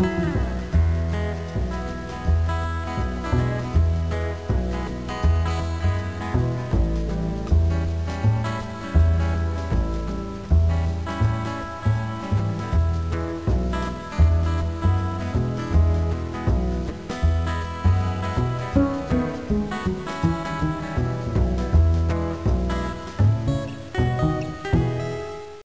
Bye.